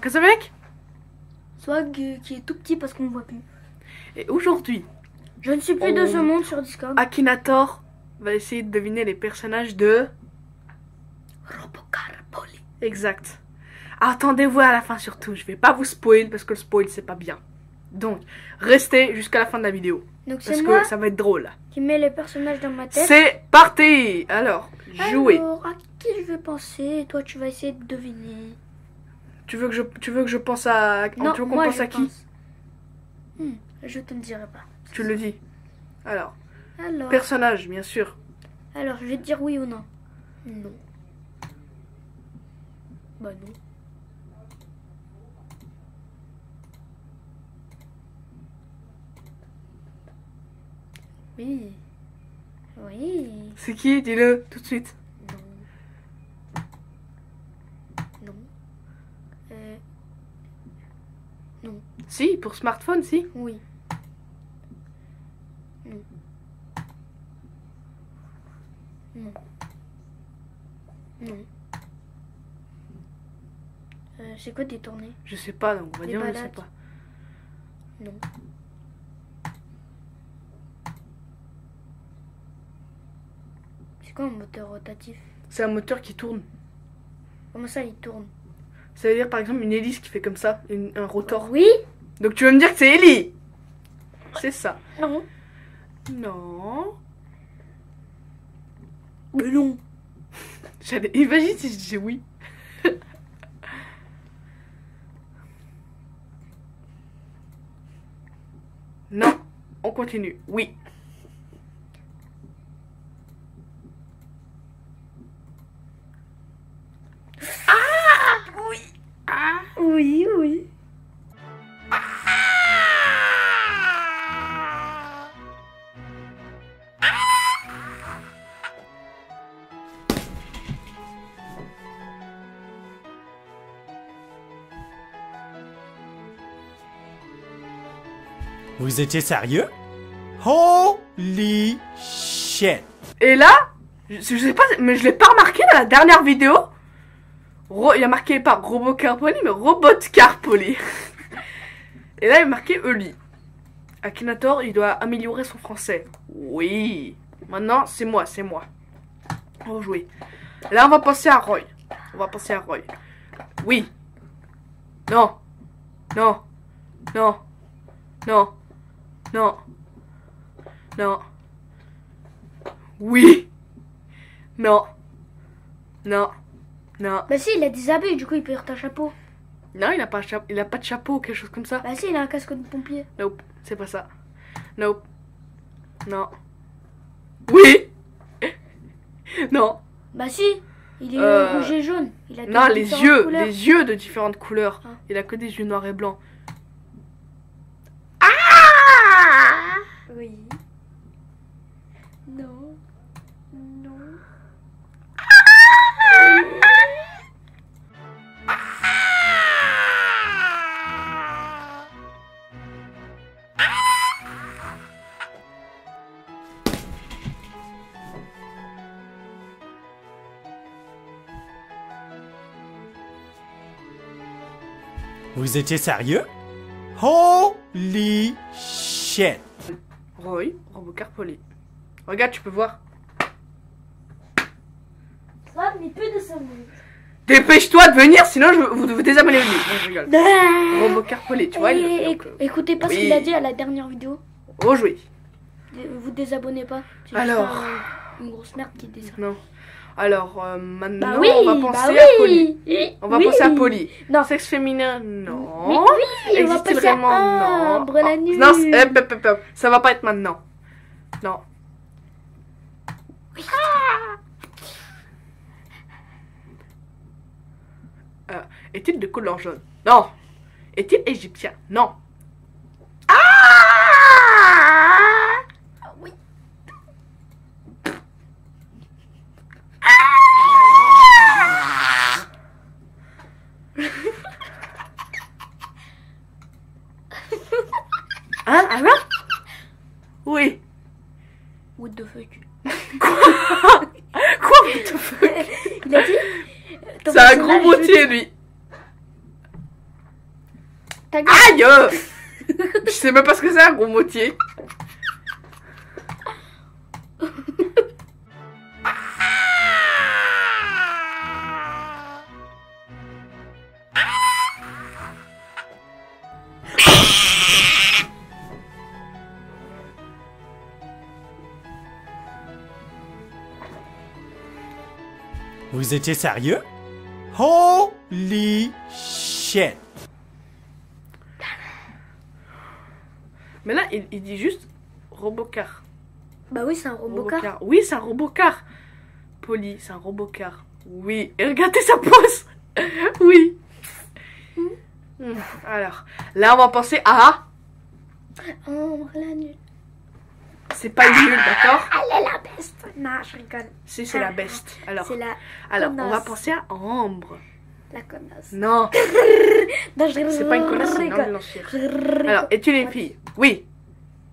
95 avec Swag qui est tout petit parce qu'on ne voit plus. Et aujourd'hui, Je ne suis plus de ce monde sur Discord. Akinator va essayer de deviner les personnages de... Robocar Poli. Exact. Attendez-vous à la fin surtout, je vais pas vous spoil parce que le spoil c'est pas bien. Donc, restez jusqu'à la fin de la vidéo Donc parce moi que ça va être drôle. qui mets les personnages dans ma tête. C'est parti Alors, jouez. Alors, à qui je vais penser? Toi, tu vas essayer de deviner. Tu veux que je, tu veux que je pense à... non, tu veux qu'on moi, pense je à qui pense. Hmm, je te le dirai pas. Tu le dis. Alors, Alors, personnage, bien sûr. alors, je vais te dire oui ou non. Non. Bah non. Oui. Oui. C'est qui? Dis-le tout de suite. Non. Non. Euh, Si, pour smartphone, si. oui. Non. Non. Non. Euh, c'est quoi détourner Je sais pas, donc on va Des dire sais balades. pas. Non. C'est quoi un moteur rotatif? C'est un moteur qui tourne. Comment ça il tourne? Ça veut dire par exemple une hélice qui fait comme ça, une- un rotor. Oui Donc tu veux me dire que c'est Ellie C'est ça. Non. Non. Mais non. J'allais... Imagine si je disais oui. non. On continue. Oui. Ah Oui. Ah Oui, oui. Vous étiez sérieux? Holy shit! Et là, je, je sais pas, mais je l'ai pas remarqué dans la dernière vidéo. Il y a marqué pas Robot Carpoli, mais Robot Carpoli. Et là, il y a marqué Eli. Akinator, il doit améliorer son français. Oui. Maintenant, c'est moi, c'est moi. On va. Là, on va passer à Roy. On va passer à Roy. Oui. Non. Non. Non. Non. Non. Non. Oui. Non. Non. Non. Bah si, il a des abeilles, du coup il peut porter un chapeau. Non, il a pas, il a pas de chapeau ou quelque chose comme ça. Bah si, il a un casque de pompier. Nope, c'est pas ça. Nope. Non. Oui. non. Bah si, il est Euh, rouge et jaune. Il a Non, les yeux, couleurs. les yeux de différentes couleurs. Ah. Il a que des yeux noirs et blancs. Oui. Non. Non. Vous étiez sérieux? Holy shit! Roy, Robocar Poli. Regarde, tu peux voir. Ça n'est plus de. Dépêche-toi de venir, sinon je vous, vous désabonnez de lui. Non, je rigole. Robocar Poli, tu vois. il- Et- donc, euh, Écoutez pas ce qu'il a dit à la dernière vidéo. Rejouer. Dé- Vous désabonnez pas. Alors. un- une grosse merde qui dit ça. Non. Alors, euh, maintenant, Bah oui, on va bah penser oui. à Poli. On va Oui. penser à Poli. Non. Sexe féminin, non. Mais oui, on va à vraiment Non. La Oh, nuit. Non, c'est- hop, hop, hop, hop. ça va pas être maintenant. Non. Euh, Est-il de couleur jaune? Non. Est-il égyptien? Non. Hein ah, Madame Aram Oui. What the fuck Quoi Quoi what the fuck Il a dit C'est un gros motier lui. Aïe Je sais même pas ce que c'est un gros motier. Vous étiez sérieux? Holy shit! Mais là, il, il dit juste robocar. Bah oui, c'est un. Robocar. Oui, c'est un robocar. Poli, c'est un robocar. Oui. Et regardez sa pose. oui. Hmm. Alors, là, on va penser à. Oh, la nuit. C'est pas une nulle, d'accord Elle est la best. Non, je rigole. Si, c'est la best. Alors, C'est la, alors on va penser à Ambre. la connasse. Non, Non, je rigole. c'est pas une connasse, c'est une ambulancière. Je rigole. Alors, es-tu une fille Oui.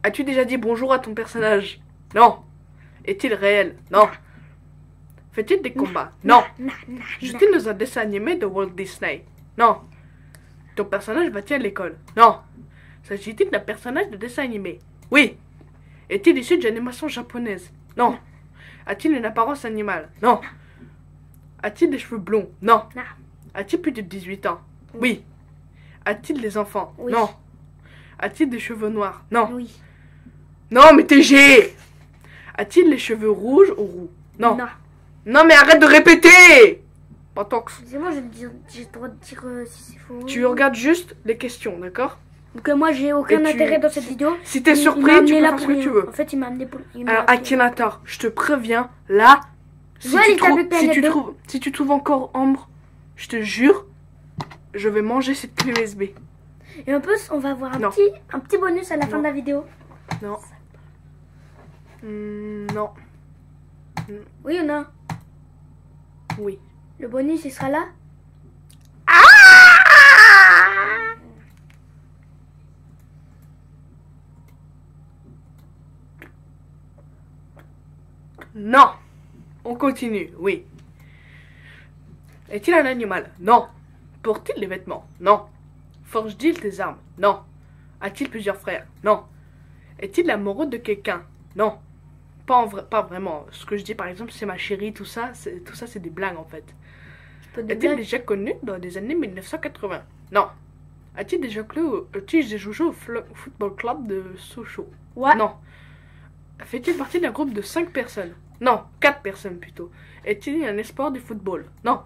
As-tu déjà dit bonjour à ton personnage? Non. Est-il réel? Non. Fait-il des combats? Non. Joue-t-il dans un dessin animé de Walt Disney? Non. Ton personnage va-t-il à l'école? Non. S'agit-il d'un personnage de dessin animé? Oui. Est-il issu d'une animation japonaise Non. A-t-il une apparence animale? Non. A-t-il des cheveux blonds? Non. Non. A-t-il plus de 18 ans? Oui. A-t-il des enfants? Oui. Non. A-t-il des cheveux noirs? Non. Oui. Non, mais t'es G A-t-il les cheveux rouges ou roux? Non. Non. Non, mais arrête de répéter Pantox. Excusez-moi, j'ai le droit de dire euh, si c'est faux. Tu regardes juste les questions, d'accord? Euh, moi, j'ai aucun tu- intérêt dans cette vidéo. Si t'es surpris, tu peux faire ce que tu veux. En fait, il m'a amené pour. Alors, appelé. Akinator, je te préviens, là, si, Ouais, tu, trouves, si, tu PNL2. trouves, si tu trouves encore Ambre, je te jure, je vais manger cette clé USB. Et en plus, on va avoir un Non. petit, un petit bonus à la fin de la vidéo. Non. Hmm, non. Oui ou non? Oui. Le bonus, il sera là? Non. On continue, oui. Est-il un animal? Non. Porte-t-il des vêtements? Non. Forge-t-il des armes? Non. A-t-il plusieurs frères? Non. Est-il amoureux de quelqu'un? Non. Pas, en vrai, pas vraiment. Ce que je dis par exemple, c'est ma chérie, tout ça, c'est- tout ça c'est des blagues en fait. Dire. déjà connu dans les années 1980 Non. A-t-il déjà joué au, a-t-il déjà joué au football club de Sochaux? Ouais. Non. Fait-il partie d'un groupe de 5 personnes? Non, 4 personnes plutôt. Est-il un espoir du football? Non.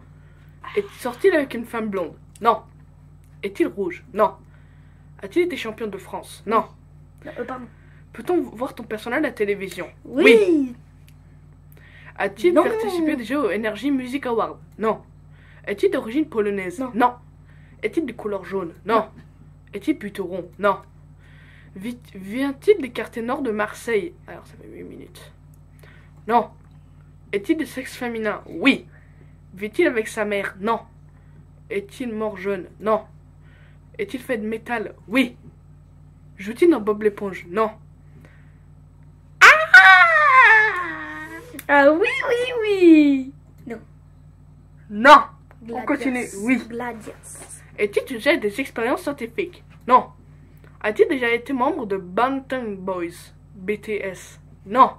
Est-il sorti avec une femme blonde? Non. Est-il rouge? Non. A-t-il été champion de France? Non. Non, euh, pardon. Peut-on voir ton personnage à la télévision? Oui. A-t-il Non. participé déjà au Energy Music Award Non. Est-il d'origine polonaise? Non. Est-il de couleur jaune? Non. Est-il plutôt rond? Non. Vient-il des quartiers nord de Marseille? Alors ça fait 8 minutes. Non. Est-il de sexe féminin? Oui. Vit-il avec sa mère? Non. Est-il mort jeune? Non. Est-il fait de métal? Oui. Joue-t-il dans Bob l'éponge? Non. Ah oui, oui, oui. Non. On Gladius. continue, oui. Gladius. Est-il déjà des expériences scientifiques? Non. A-t-il déjà été membre de Bantam Boys BTS Non.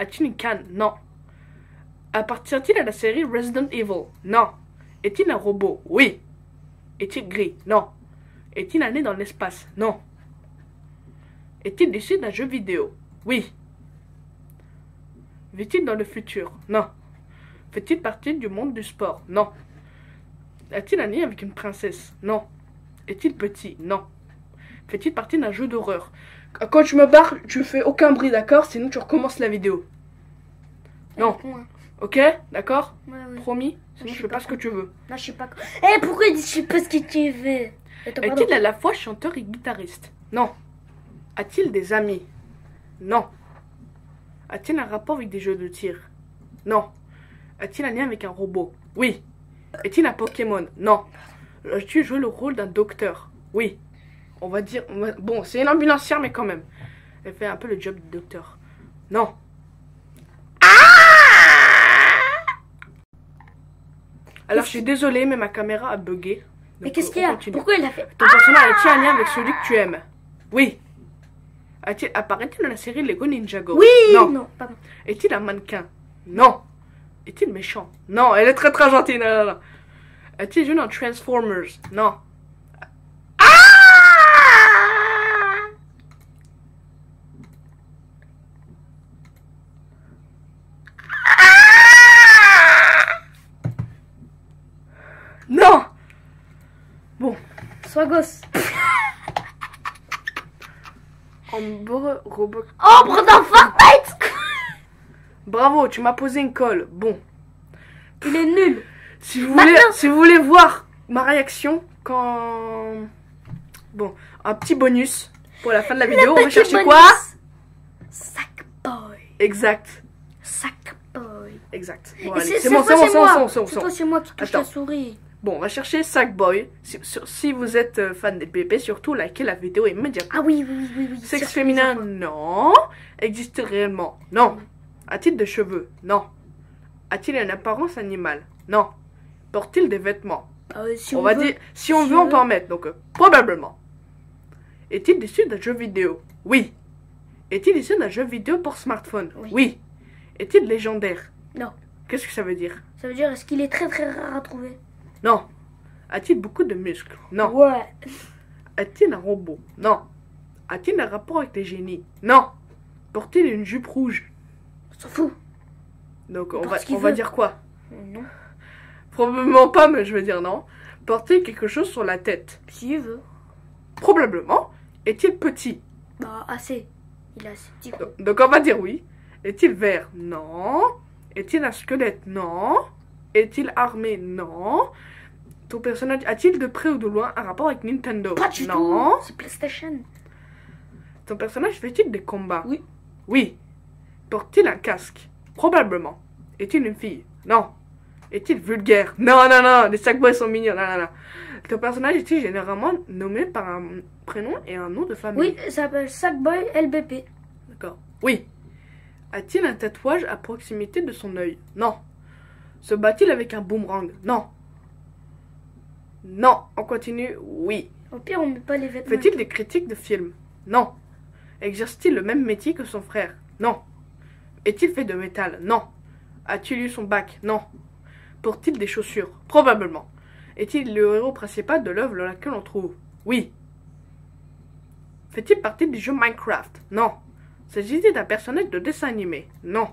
A-t-il une canne? Non. Appartient-il à la série Resident Evil? Non. Est-il un robot? Oui. Est-il gris? Non. Est-il allé dans l'espace? Non. Est-il issu d'un jeu vidéo? Oui. Vit-il dans le futur? Non. Fait-il partie du monde du sport? Non. A-t-il un lien avec une princesse? Non. Est-il petit? Non. Fait-il partie d'un jeu d'horreur? Quand je me barre, tu fais aucun bruit, d'accord? Sinon tu recommences la vidéo. Non. Moi. Ok? D'accord? Ouais, ouais. Promis? Sinon Je fais pas pas ce que tu veux. Non, je sais pas. Eh, pourquoi il dit je sais pas ce que tu veux? Est-il à la fois chanteur et guitariste? Non. A-t-il des amis? Non. A-t-il un rapport avec des jeux de tir? Non. A-t-il un lien avec un robot? Oui. Est-il un Pokémon? Non. As-tu joué le rôle d'un docteur? Oui. On va dire. on va- Bon, c'est une ambulancière, mais quand même. Elle fait un peu le job de docteur. Non. Alors, je suis désolée, mais ma caméra a bugué. Mais qu'est-ce qu'il y a continue. Pourquoi il a fait Ton personnage a-t-il un lien avec celui que tu aimes Oui. A-t-il- Apparaît-il dans la série Lego Ninjago? Oui Non. Non, pardon. Est-il un mannequin? Non. Est-il méchant? Non, elle est très très gentille. Non, non, non. A-t-il joué dans Transformers? Non. Ah Non Sois gosse. Amber Robot. Ombre dans Fortnite Bravo, tu m'as posé une colle. Bon. Il est nul. Si vous, voulez, Maintenant- si vous voulez voir ma réaction quand... Bon, un petit bonus pour la fin de la vidéo. On va Petit chercher bonus. quoi? Sackboy. Exact. Sackboy. Exact. Bon, c'est c'est c'est bon, c'est bon, c'est c'est bon, moi. c'est bon, c'est bon, C'est c'est bon. toi, c'est moi qui touche Attends. la souris. Bon, on va chercher Sackboy. Si, sur- si vous êtes euh, fan des PP, surtout likez la vidéo immédiatement. Ah oui, oui, oui, oui. oui. Sexe féminin, non. Existe réellement, non. A-t-il des cheveux, non. A-t-il une apparence animale, non. Porte-t-il des vêtements, ouais, si on, va veut. dire, si on si veut, on peut en mettre, donc euh, probablement. Est-il issu d'un jeu vidéo? Oui. Est-il issu d'un jeu vidéo pour smartphone? Oui. Est-il légendaire? Non. Qu'est-ce que ça veut dire? Ça veut dire, est-ce qu'il est très très rare à trouver? Non. A-t-il beaucoup de muscles? Non. Ouais. A-t-il un robot? Non. A-t-il un rapport avec les génies? Non. Porte-t-il une jupe rouge? On s'en fout. Donc on va, on va dire quoi? Non. Probablement pas, mais je vais dire non. Porte-t-il quelque chose sur la tête? Si il veut. Probablement. Est-il petit? Bah, assez. Il a assez petit. Donc, donc on va dire oui. Est-il vert? Non. Est-il un squelette? Non. Est-il armé? Non. Ton personnage a-t-il de près ou de loin un rapport avec Nintendo? Pas du Non. tout. C'est PlayStation. Ton personnage fait-il des combats? Oui. Oui. Porte-t-il un casque? Probablement. Est-il une fille? Non. Est-il vulgaire? Non, non, non, les sackboys sont mignons. Non, non, non. Ton personnage est-il généralement nommé par un prénom et un nom de famille? Oui, ça s'appelle Sackboy LBP. D'accord. Oui. A-t-il un tatouage à proximité de son œil? Non. Se bat-il avec un boomerang? Non. Non. On continue? Oui. Au pire, on met pas les vêtements. Fait-il des critiques de films? Non. Exerce-t-il le même métier que son frère? Non. Est-il fait de métal? Non. A-t-il eu son bac? Non. Porte-t-il des chaussures? Probablement. Est-il le héros principal de l'œuvre dans laquelle on trouve? Oui. Fait-il partie du jeu Minecraft? Non. S'agit-il d'un personnage de dessin animé? Non.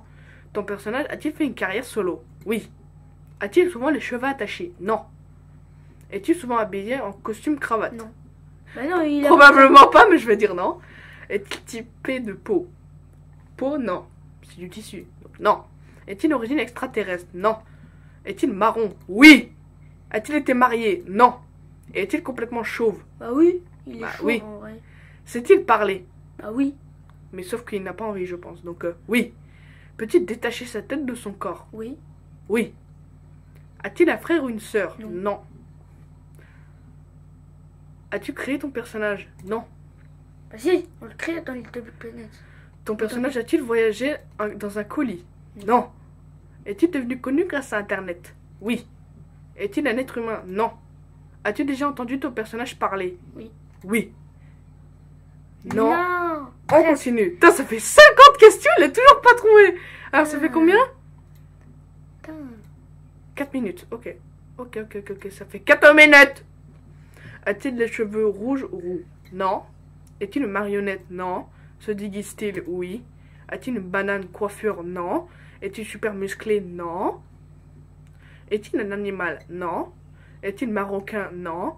Ton personnage a-t-il fait une carrière solo? Oui. A-t-il souvent les cheveux attachés? Non. Es-tu souvent habillé en costume cravate? Non. Bah non, il a. Probablement pas, mais je vais dire non. Est-il typé de peau? Peau, non. C'est du tissu. Donc, non. Est-il d'origine extraterrestre? Non. Est-il marron? Oui. A-t-il été marié? Non. Est-il complètement chauve? Bah oui, il est Bah chaud oui. en vrai. Sait-il parler? Bah oui. Mais sauf qu'il n'a pas envie, je pense. Donc, euh, oui. Peut-il détacher sa tête de son corps? Oui. Oui. A-t-il un frère ou une sœur Non. As-tu créé ton personnage Non. Bah si, on le crée dans Little Big Planet. Ton personnage a-t-il voyagé dans un colis Non. Est-il devenu connu grâce à Internet Oui. Est-il un être humain Non. As-tu déjà entendu ton personnage parler Oui. Oui. Non. Non. On continue. Putain, ça fait 50 questions, il a toujours pas trouvé. Alors, ça fait Ah. combien. 4 minutes. Ok. Ok, ok, ok, ok. Ça fait 4 minutes. A-t-il les cheveux rouges ou roux Non. Est-il une marionnette Non. Se déguise-t-il Oui. A-t-il une banane coiffure Non. Est-il super musclé Non. Est-il un animal Non. Est-il marocain Non.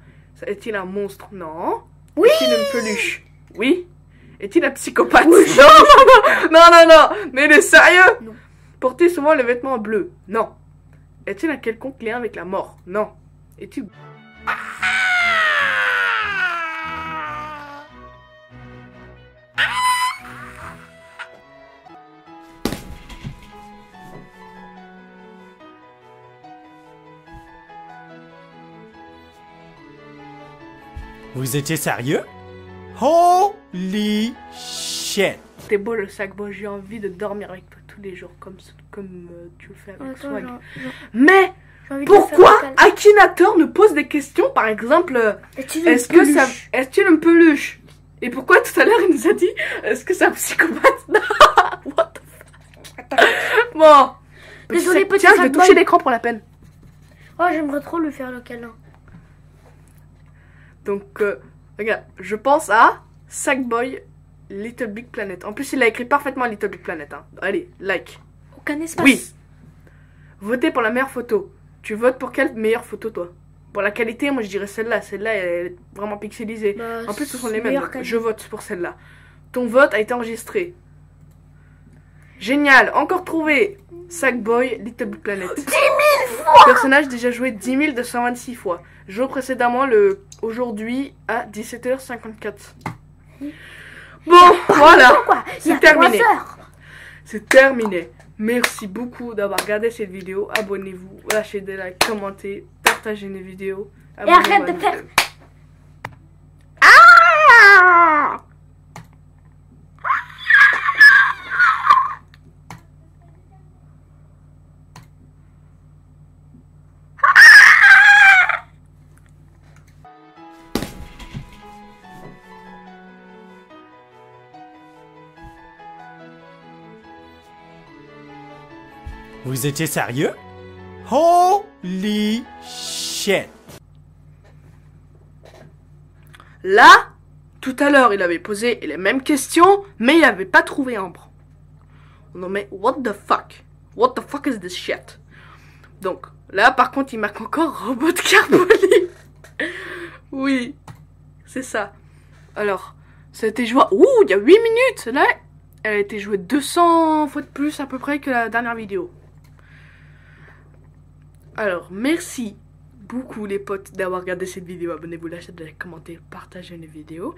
Est-il un monstre Non. Oui. Est-il une peluche Oui. Est-il un psychopathe Non, non, non, non, non, non. Mais il est sérieux Non. Portez souvent les vêtements bleus Non. Est-il un quelconque lien avec la mort? Non. Est-il... Vous étiez sérieux? Holy shit! T'es beau le sac, bon, j'ai envie de dormir avec toi tous les jours comme, comme euh, avec Attends, Swag. genre, genre, Mais Pourquoi. Akinator nous pose des questions, par exemple, euh, Est-ce que ça, est-ce une peluche Et pourquoi tout à l'heure il nous a dit, est-ce que c'est un psychopathe What the fuck Bon. Désolé, petit Tiens, je vais toucher l'écran pour la peine. Oh, j'aimerais trop lui faire le câlin. Donc, euh, regarde, je pense à Sackboy Little Big Planet. En plus, il a écrit parfaitement Little Big Planet. hein. Allez, like. Aucun espace. Oui. Votez pour la meilleure photo. Tu votes pour quelle meilleure photo, toi? Pour la qualité, moi je dirais celle-là. Celle-là, elle est vraiment pixelisée. Bah, En plus, ce sont les mêmes. donc Je vote pour celle-là. Ton vote a été enregistré. Génial. Encore trouvé. Sackboy Little Big Planet. 10 000 fois Personnage déjà joué 10 226 fois. Jour précédemment, le aujourd'hui à 17h54. Bon, voilà. C'est terminé. C'est terminé. Merci beaucoup d'avoir regardé cette vidéo. Abonnez-vous, lâchez des likes, commentez, partagez les vidéos. Et arrête de faire. Ah Vous étiez sérieux? Holy shit! Là, tout à l'heure, il avait posé les mêmes questions, mais il n'avait pas trouvé Ambre. Non mais, what the fuck? What the fuck is this shit? Donc, là, par contre, il marque encore robot de Carboli. oui, c'est ça. Alors, ça a été joué... Ouh, il y a 8 minutes Là, elle a été jouée 200 fois de plus à peu près que la dernière vidéo. Alors, merci beaucoup les potes d'avoir regardé cette vidéo. Abonnez-vous, lâchez des commentez, partagez les vidéos.